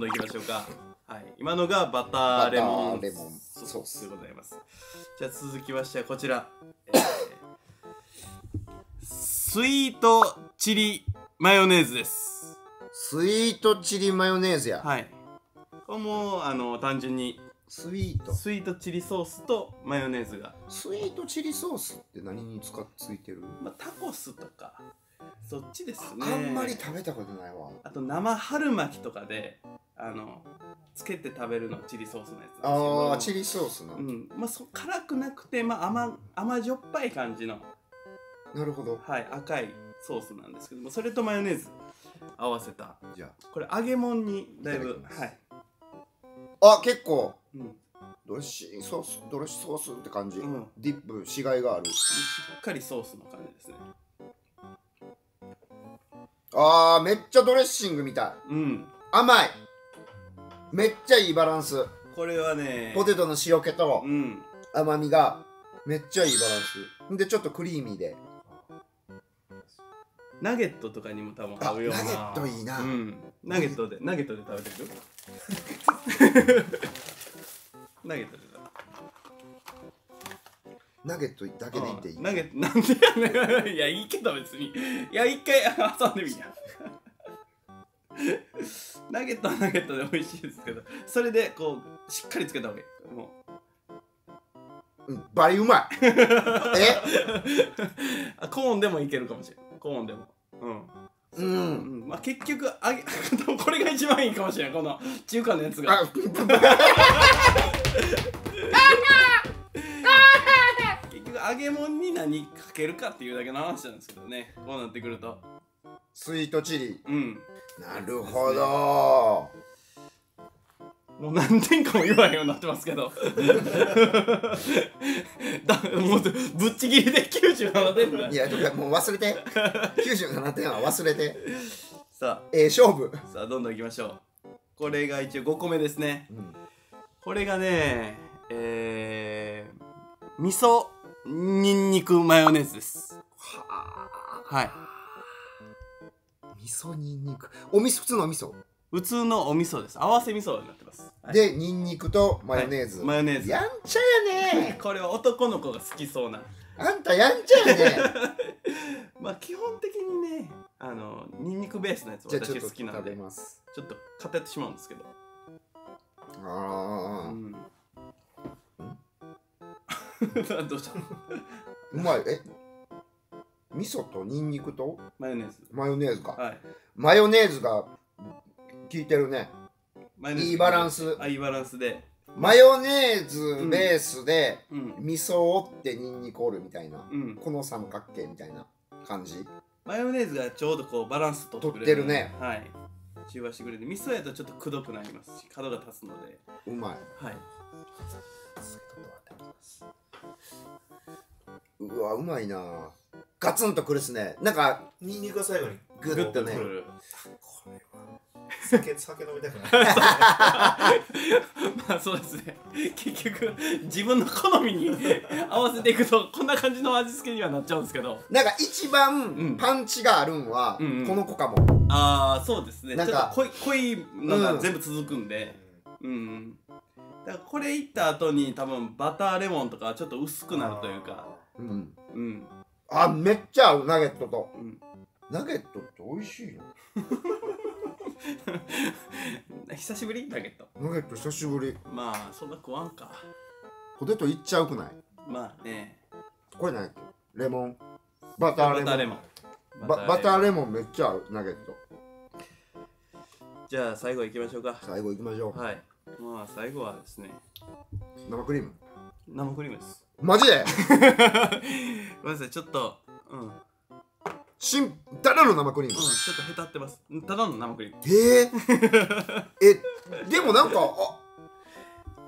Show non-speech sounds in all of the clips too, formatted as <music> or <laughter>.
んどんいきましょうか。はい。今のがバターレモン。レモン。ソースでございます。じゃあ続きましてはこちら、えースイートチリマヨネーズです。スイートチリマヨネーズや、はい。これもあの単純にスイートスイートチリソースとマヨネーズが、スイートチリソースって何に使っついてる、まあ、タコスとか。そっちですね。あんまり食べたことないわ。あと生春巻きとかであのつけて食べるのチリソースのやつあど。ーチリソースな、うん。まあ、そ辛くなくて、まあ、甘甘じょっぱい感じの、なるほど。はい、赤いソースなんですけど。もそれとマヨネーズ合わせた。じゃこれ揚げ物にだいぶはい、ああ結構。うん、ドレッシンソースドレッシソースって感じ、うん。ディップしがいがある。しっかりソースの感じですね。あーめっちゃドレッシングみたい。うん。甘いめっちゃいいバランス。これはねポテトの塩気とうん。甘みがめっちゃいいバランス。でちょっとクリーミーで。ナゲットとかにも多分合うような。あナゲットいいな。うん、ナゲットでナゲットで食べてく <laughs> ナゲットでナゲットだけでいっていいナゲットなんでやねん。いやいいけど別に。いや一回挟んでみや。ナゲットはナゲットで美味しいですけどそれでこうしっかりつけた方がいい。もう。んバリうまい。え？<laughs> コーンでもいけるかもしれないコーンでも。うん。うん。うん、まあ結局あげ <laughs> これが一番いいかもしれないこの中華のやつが。あ <laughs> 結局揚げ物に何かけるかっていうだけの話なんですけどね。こうなってくるとスイートチリ。うん。なるほど。もう何点かも言わんようになってますけど。<laughs> だもうぶっちぎりで97点だ。いやだからもう忘れて。97点は忘れて。さえー、勝負、あさあどんどんいきましょう。これが一応5個目ですね。うん、これがねえー、味噌にんにくマヨネーズです。はい。味噌にんにく。お味噌普通のお味噌？普通のお味噌です。合わせ味噌になってます、はい。でにんにくとマヨネーズ、はい。マヨネーズ。やんちゃやね。<laughs> これは男の子が好きそうな。あんたやんちゃやね。<laughs> まあ基本的にねあのニンニクベースのやつじゃあちょっと私好きなん食べでます。ちょっと偏ってしまうんですけど、ああ、うん、<laughs> どうした？のうまい。え？味噌とにんにくと？マヨネーズ。マヨネーズか、はい。マヨネーズが効いてるね。マヨネーズ。いいバランス。あいいバランスで。マヨネーズベースで、うん。味噌を折ってにんにく折るみたいな、うん。この三角形みたいな感じ。マヨネーズがちょうどこうバランス取ってくれ取ってるね。はい。中和してくれて。味噌やとちょっとくどくなりますし角が立つので。うまい。はい、うわうまいなガツンとくるっすね。なんかニンニクが最後にグッとね。くる。これは。酒酒飲みたくない。<laughs> まあそうですね。結局自分の好みに <laughs> 合わせていくとこんな感じの味付けにはなっちゃうんですけど。なんか一う番ん。パンチがあるんは、うんうん。この子かも。ああそうですね。なんかちょっと濃い濃いのがうん。全部続くんで。うん、だからこれいった後に多分バターレモンとかはちょっと薄くなるというか。うん。うんあめっちゃ合うナゲットと、うん。ナゲットって美味しいよ <laughs> 久しぶり？だけどナゲット久しぶり。まあそんな食わんか。ポテトいっちゃうくない？まあね。これ何やっけ？レモン？バターレモン。バターレモン。ババターレレモンめっちゃ合うナゲット。じゃあ最後いきましょうか。最後いきましょう、はい。まあ最後はですね。生クリーム。生クリームですマジで？<laughs> ごめんなさいちょっとうん、うん、ただの生クリーム。ちょっとへたってます。ただの生クリーム。へえ。<laughs> えでもなんか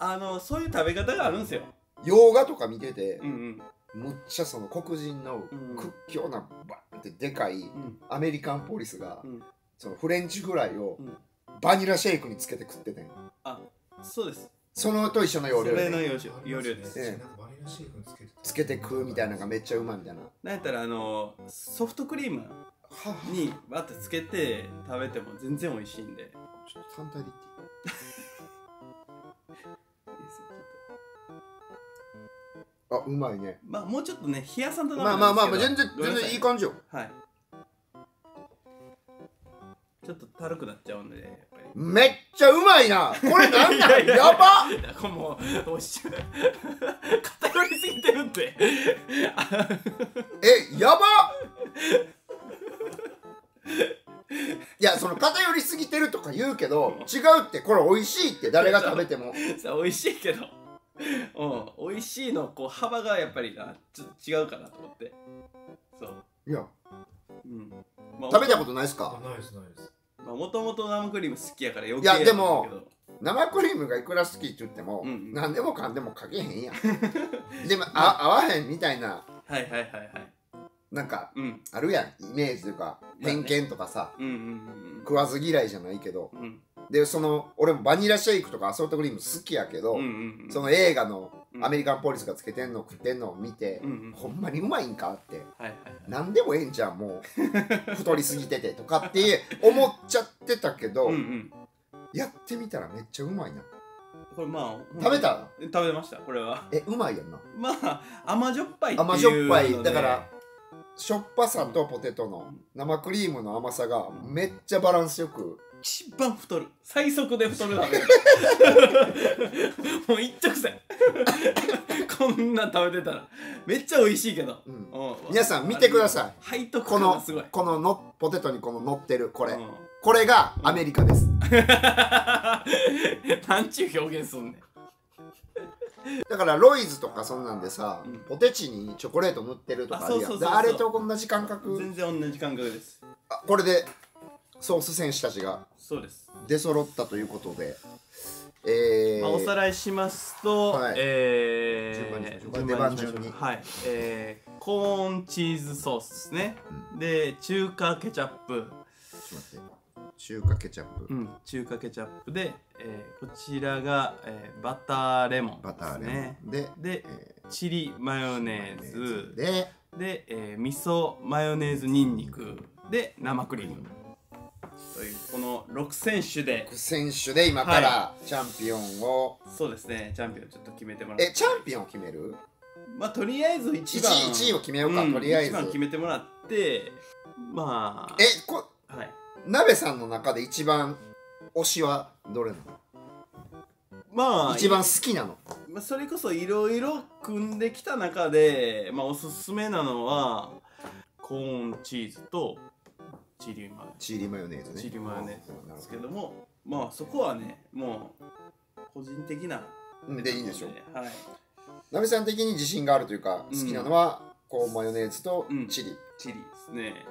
ああのそういう食べ方があるんですよ。洋画とか見ててうんうん。むっちゃその黒人のうん屈強なバーンってでかいうん。アメリカンポリスがうん。そのフレンチフライをうん。バニラシェイクにつけて食っててん。あそうです。そのと一緒の要そ領で。ねれの要領です。えつけて。食うみたいなのがめっちゃうまいみたいな。なんやったらあのソフトクリームにバッてつけて食べても全然おいしいんで。ちょっと単体でいっていい？あうまいね。まあもうちょっとね冷やさんとまあまあまあまあ全然全然いい感じよ。はい。ちょっとたるくなっちゃうんで、めっちゃうまいな。これなんだやばこも偏りすぎてるって。えやばいやその偏りすぎてるとか言うけど違うってこれ美味しいって誰が食べても。さ美味しいけど。うん美味しいのこう幅がやっぱりなちょっと違うかなと思って。そう。いや。うん。まあ食べたことないですか？あないですないです。まあもともと生クリーム好きやから余いや計でも生クリームがいくら好きって言っても、うんうん。何でもかんでもかけへんやん。<laughs> でもあ合わへんみたいなはいはいはいはい。なんかうん。あるやん。イメージというか偏見とかさ、うんうん食わず嫌いじゃないけどうん。うんでその俺もバニラシェイクとかアソルトクリーム好きやけど、うんうんうん。その映画のうん。アメリカンポリスがつけてんの食ってんのを見て、うんうんほんまにうまいんかって。はいはいはい。何でもええんじゃんもう。太りすぎててとかって思っちゃってたけど、うんうんやってみたらめっちゃうまいな。これまあ食べた？食べましたこれは。えうまいやんな。まあ甘じょっぱいっていうの甘じょっぱい。でだからしょっぱさとポテトの生クリームの甘さがめっちゃバランスよく。一番太る。最速で太る <laughs> もう一直線。<laughs> こんなん食べてたら。めっちゃ美味しいけど、うん。うん。皆さん見てください。このこののポテトにこの乗ってるこれ、うんこれがアメリカです。<laughs> なんちゅう表現すんねん。だからロイズとかそんなんでさ、うん。ポテチにチョコレート塗ってるとかあるやん。あれと同じ感覚？全然同じ感覚です。あこれでソース選手たちがそうです、出揃ったということで。えーまあ、おさらいしますと、はい。え順番に順出番番に。はい、えー、コーンチーズソースですね、で中華ケチャップ。ちょっと待って中華ケチャップ、うん、中華ケチャップで、えーこちらが、えーバターレモンバターレモンねででえチリマヨネーズ。で。で、えー味噌マヨネーズニンニク。で生クリーム。というこの6選手で。選手で今からチャンピオンを、そうですね。チャンピオンちょっと決めてもらって。えチャンピオンを決める？まあとりあえず一番。一位一位を決めようか。んとりあえず。一番決めてもらって。まあ。えこはい鍋さんの中で一番推しはどれなまあの一番好きなの？まあ、それこそいろいろ組んできた中で、まあ、おすすめなのはコーンチーズとチリマヨ。チリマヨネーズね。チリマヨネーズなるですけどもまあそこはねもう個人的なほどでいいんでしょ。うはい。鍋さん的に自信があるというか好きなのは、こうマヨネーズとうん。チリ、チリですね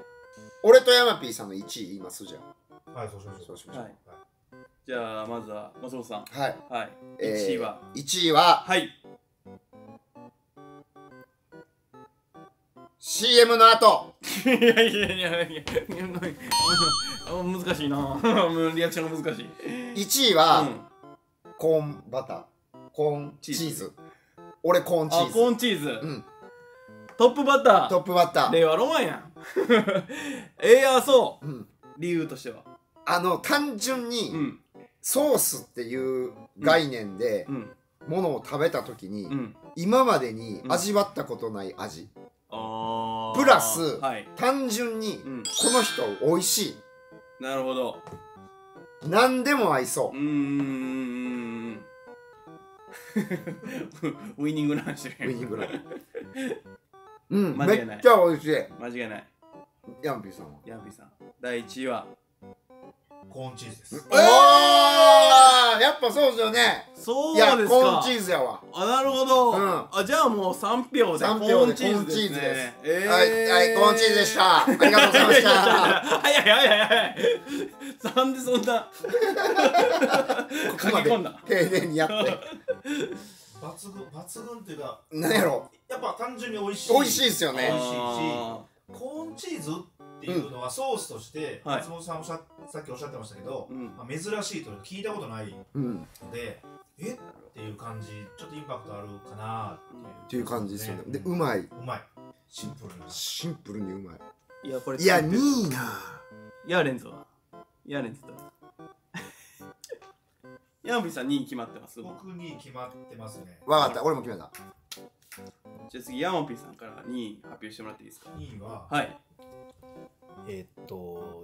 俺とヤマピーさんの1位言います？じゃはいそうしましょう。そうしましょう。はい。じゃあまずは松本さん。はい、はい。えー1位は、1位ははい CM の後。いやいやいやいやいやあ難しいなリアクションが難しい1位は、うんコーンバターコーンチチーーズ俺コーンチあーズコーンチーズ、うんトップバッタートップバッター、令和ロマンやん <laughs> ええやそう。うん、理由としては。あの単純うにん。ソースっていう概念でうん。ものを食べた時に、うん。今までに味わったことない味、あー。プラスはい。単純にうん。この人美味しなるほど。い何でも合いそう。ーん <laughs> ウィニングランしてるウィニングランうん。間違いない。めっちゃ美味しい。間違いない。ヤンピーさんは？ヤンピーさん。第1位は。コーンチーズです。おー！やっぱそうですよね。そういやですコーンチかーズやわ。あなるほど、うん。あじゃあもう3票で3コ票でーンチーズですコーンチーズねです。えー。はいはいコーンチーズでした。ありがとうございました。早 <laughs> い早い早いなんでそんな。<laughs> ここまで書き込んだ。丁寧にやって抜群抜群っていうかなんやろ？やっぱ単純に美味しい。美味しいですよね。美味しいしあコーンチーズっていうのはソースとして、はい。松本さんおっしゃさっきおっしゃってましたけどー、うん。まあ、珍しいというか聞いたことないうん。のでえ？っていう感じちょっとインパクトあるかなっていう。感じですよね。でううまい。うまい。シンプルにシンプルにうまい。いやこれいや2位な。ヤーレンズは。ヤーレンズとヤンビーさん2位決まってます僕。に決まってますね。わかった俺も決めた。じゃあ次ヤマピーさんから2位発表してもらっていいですか？2位ははい。えーっと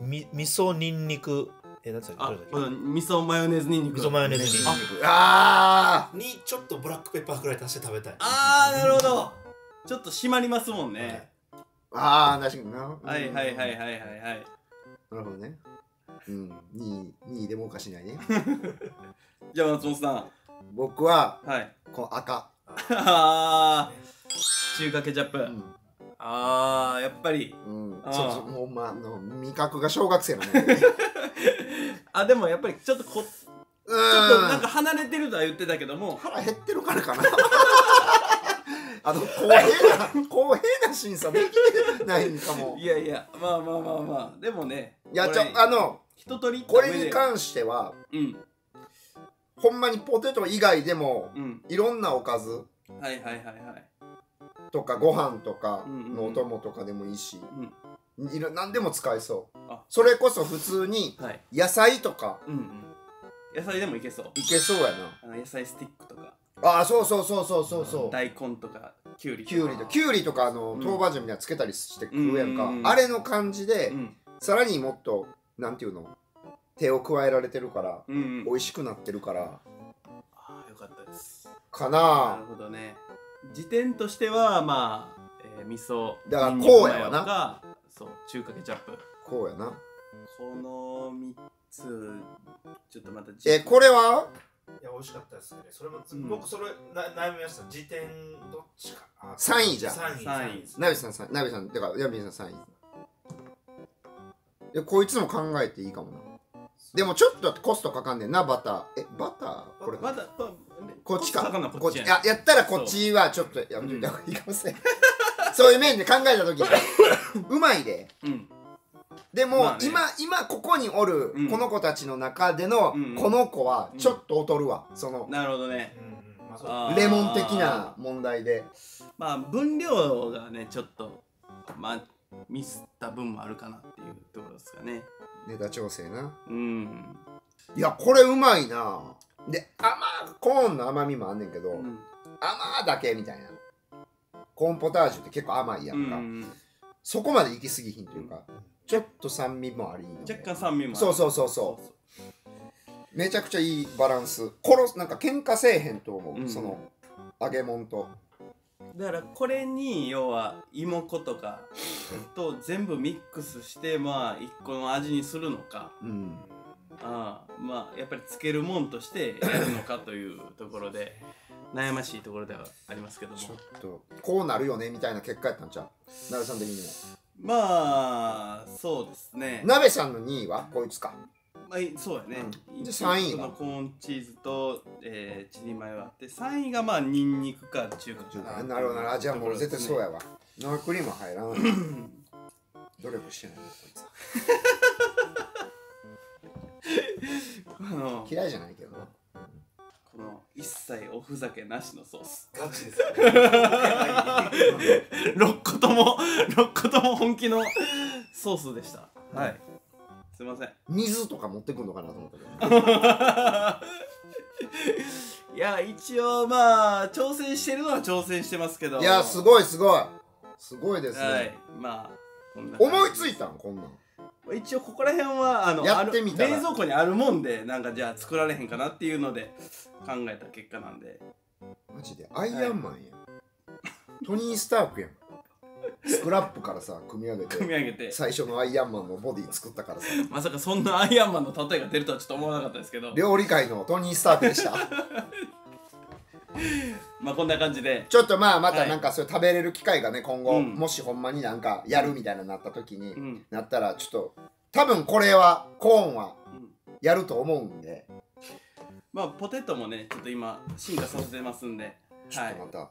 み味噌にんにくえなんつうのあどれだっけ？この味噌マヨネーズニンニク。味噌マヨネーズにんにくあにちょっとブラックペッパーくらい足して食べたい。あーなるほど。ちょっと締まりますもんね、ーあー確かになはい、はいはいはいはいはいはい。なるほどねうん2位2位でもおかしないね。<laughs> じゃあ松本さん。僕ははい。この赤。あー。中華ケチャップ、うん。あーやっぱり。うん。あー。そうそうもうまあの味覚が小学生なので。<laughs> あでもやっぱりちょっとこちょっとなんか離れてるとは言ってたけども。腹減ってるからかな。<laughs> あの公平な公平な審査できてないんかも。いやいやまあまあまあまあ。でもねいやちょあの一通りこれに関してはうん。ほんまにポテト以外でもうん。いろんなおかずはいはいはいはい。とかご飯とかうんうんうん。のお供とかでもいいし、うん。いろ何でも使えそう。あ。それこそ普通にはい。野菜とか。うんうん。野菜でもいけそう。いけそうやあの野菜スティックとか。なああそうそうそうそうそうそう。大根とかきゅうりきゅうりときゅうりとかあのうん。豆板醤みたいなのつけたりして食うやんか、うんうんうん。あれの感じで、うん。さらにもっとなんていうの？手を加えられてるからうんうん。美味しくなってるから。ああよかったです。かななるほどね。時点としてはまあ、えー、味噌だからこうやわな。そう中華ケチャップ。こうやな。この3つちょっとまたえこれは？いや美味しかったですね。それも、うん。僕それな悩みました。時点どっちか。あ3位じゃん。3位三位。ナビさんさんナビさんだからヤミーさん3位いやこいつも考えていいかもな。でもちょっとコストかかんねんなバター。えバター？これ。まだここっちか。こっちか。なここっちやっちややったらこっちはちょっとやめといた方がいいかもしれん。そういう面で考えた時に。うまいで。うん。でも、まあね。今今ここにおるうん。この子たちの中でのうん。この子はちょっと劣るわ、そのなるほどね。レモン的な問題で。まあ分量がねちょっとまあミスった分もあるかなっていうところですかね。ネタ調整な。うん、いやこれうまいな。で甘コーンの甘みもあんねんけど、うん。甘だけみたいな。コーンポタージュって結構甘いやうんか、ん、そこまで行き過ぎひんというか、ちょっと酸味もあり若干酸味もある。そうそうそうそう。めちゃくちゃいいバランス。殺すなんか喧嘩せえへんと思う、うん。その揚げ物とだからこれに要は芋粉とかと全部ミックスしてまあ一個の味にするのかうん。ああまあやっぱりつけるもんとしてやるのかというところで悩ましいところではありますけども。ちょっとこうなるよねみたいな結果やったんちゃう？鍋さん的にも。まあそうですね。鍋さんの2位は？こいつかまあ、いそうやね。うんで三位がのコーンチーズと、えー、チリマヨがあって、3位がまあニンニクか中華かな。なるほどなじゃあもう絶対そうや。やわ生クリームは入らない努力してないなこいつあ <laughs> の嫌いじゃないけどなこの一切おふざけなしのソース。ガチですよ <laughs> 6個とも、6個とも本気のソースでした。はい。すいません。水とか持ってくんのかなと思ったけど。<laughs> いや、一応まあ、挑戦してるのは挑戦してますけど。いやすごいすごい。すごいですね、はい。まあ、こんな感じ思いついたん？こんなん。一応ここら辺はあのやってみたら。ある冷蔵庫にあるもんでなんかじゃあ作られへんかなっていうので考えた結果なんで。マジでアイアンマンやん、トニー・スタークやんスクラップからさ組み上げ組みて上げて。最初のアイアンマンのボディ作ったからさ。まさかそんなアイアンマンの例えが出るとはちょっと思わなかったですけど。料理界のトニー・スタークでした。<laughs> まあこんな感じで。ちょっとまあまたはい。なんかそれ食べれる機会がね今後、うん。もしほんまになんかやるみたいなのなった時に、うん。なったらちょっと多分これはコーンはうん。やると思うんで。まあポテトもねちょっと今進化させてますんで。ちょはい。っとまた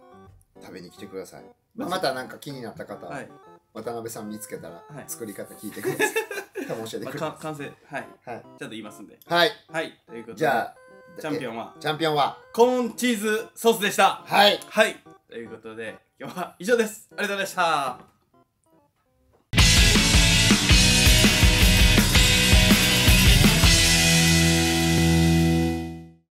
食べに来てください、まあ、またなんか気になった方、はい、渡辺さん見つけたらはい。作り方聞いてください、<laughs> 多分教えてまあ、くれます。か完成。はい。はい、ちゃんと言いますんで。はい、はい。ということでじゃあチャンピオンンはチャンピオンは？コーンチーズソースでした。はい。はい。ということで今日は以上です。ありがとうございました